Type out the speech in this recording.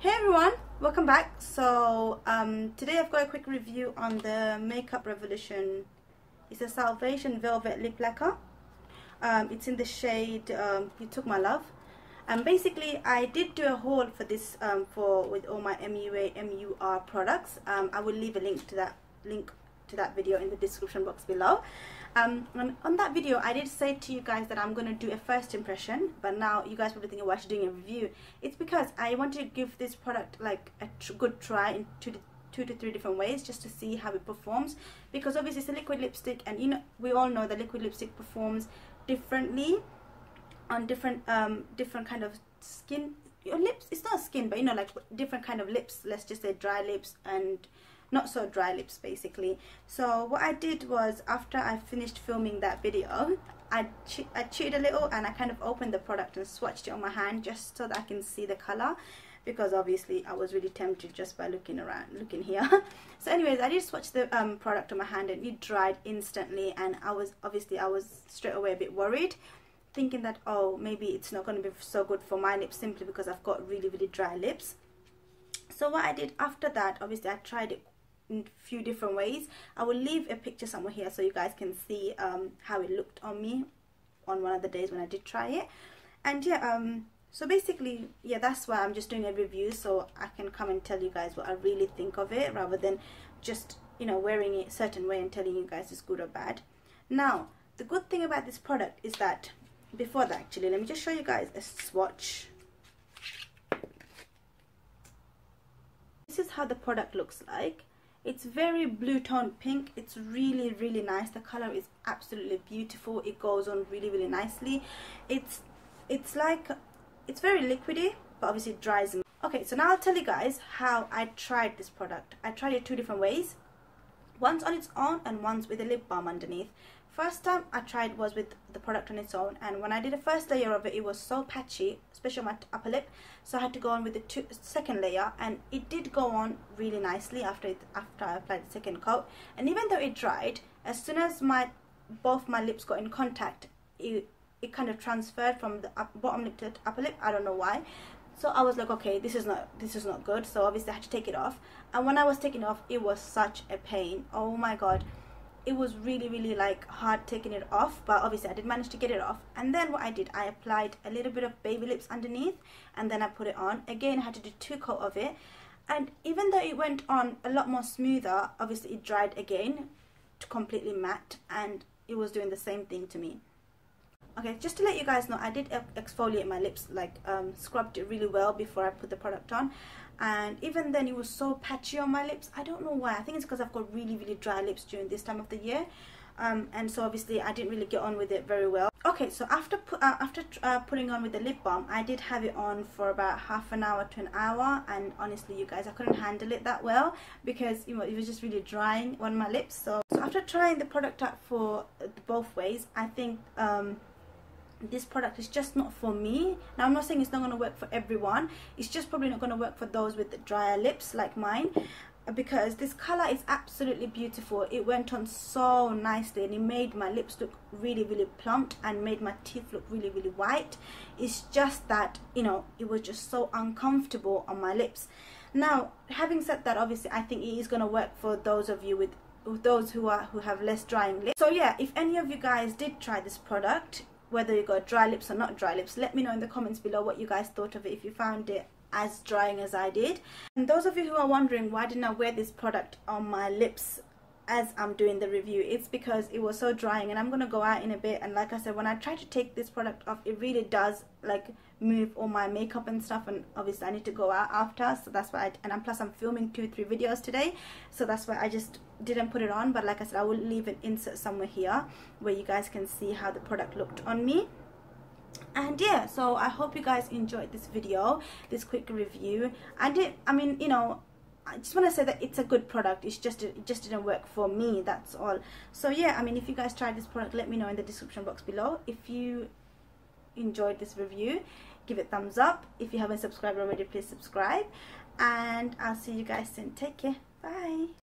Hey everyone, welcome back. So um, today I've got a quick review on the Makeup Revolution. It's a Salvation Velvet Lip Lacquer. Um, it's in the shade um, You Took My Love. And basically I did do a haul for this um, for with all my MUA MUR products. Um, I will leave a link to that link to that video in the description box below. Um, on, that video, I did say to you guys that I'm going to do a first impression, but now you guys probably think, why she's doing a review. It's because I want to give this product like a tr good try in two to, two to three different ways just to see how it performs. Because obviously it's a liquid lipstick and you know we all know that liquid lipstick performs differently on different um, different kind of skin your lips it's not skin but you know like different kind of lips let's just say dry lips and not so dry lips basically. So what I did was after I finished filming that video I, che I chewed a little and I kind of opened the product and swatched it on my hand just so that I can see the color because obviously I was really tempted just by looking around looking here. So anyways I did swatch the um, product on my hand and it dried instantly and I was obviously I was straight away a bit worried thinking that oh maybe it's not going to be so good for my lips simply because I've got really really dry lips. So what I did after that obviously I tried it in few different ways. I will leave a picture somewhere here so you guys can see um, how it looked on me on one of the days when I did try it. And yeah um so basically yeah that's why I'm just doing a review so I can come and tell you guys what I really think of it rather than just you know wearing it a certain way and telling you guys it's good or bad. Now the good thing about this product is that before that actually let me just show you guys a swatch. This is how the product looks like it's very blue tone pink. It's really really nice. The color is absolutely beautiful. It goes on really really nicely. It's it's like it's very liquidy but obviously it dries. Okay so now I'll tell you guys how I tried this product. I tried it two different ways once on its own and once with a lip balm underneath First time I tried was with the product on its own and when I did the first layer of it, it was so patchy, especially on my upper lip. So I had to go on with the two, second layer and it did go on really nicely after it, after I applied the second coat. And even though it dried, as soon as my both my lips got in contact, it, it kind of transferred from the up, bottom lip to the upper lip. I don't know why. So I was like, okay, this is not this is not good. So obviously I had to take it off. And when I was taking it off, it was such a pain. Oh my god. It was really really like hard taking it off. But obviously I did manage to get it off. And then what I did I applied a little bit of baby lips underneath. And then I put it on. Again I had to do two coat of it. And even though it went on a lot more smoother obviously it dried again to completely matte. And it was doing the same thing to me okay just to let you guys know I did exfoliate my lips like um, scrubbed it really well before I put the product on. And even then it was so patchy on my lips. I don't know why. I think it's because I've got really really dry lips during this time of the year. Um, and so obviously I didn't really get on with it very well. Okay so after uh, after uh, putting on with the lip balm I did have it on for about half an hour to an hour. And honestly you guys I couldn't handle it that well because you know it was just really drying on my lips. So, so after trying the product out for both ways I think um, this product is just not for me. Now i'm not saying it's not going to work for everyone. It's just probably not going to work for those with drier lips like mine uh, because this color is absolutely beautiful. It went on so nicely and it made my lips look really really plumped and made my teeth look really really white. It's just that you know it was just so uncomfortable on my lips. Now having said that obviously i think it is going to work for those of you with with those who are who have less drying lips. So yeah if any of you guys did try this product whether you got dry lips or not dry lips let me know in the comments below what you guys thought of it if you found it as drying as I did. And those of you who are wondering why didn't I wear this product on my lips as I'm doing the review? It's because it was so drying and I'm gonna go out in a bit and like I said when I try to take this product off it really does like move all my makeup and stuff and obviously I need to go out after so that's why I, and I'm, plus I'm filming two three videos today so that's why I just didn't put it on but like I said I will leave an insert somewhere here where you guys can see how the product looked on me. And yeah so I hope you guys enjoyed this video this quick review. I did I mean you know I just want to say that it's a good product it's just it just didn't work for me that's all. So yeah I mean if you guys tried this product let me know in the description box below. If you enjoyed this review give it thumbs up. If you haven't subscribed already please subscribe. And I'll see you guys soon. Take care. Bye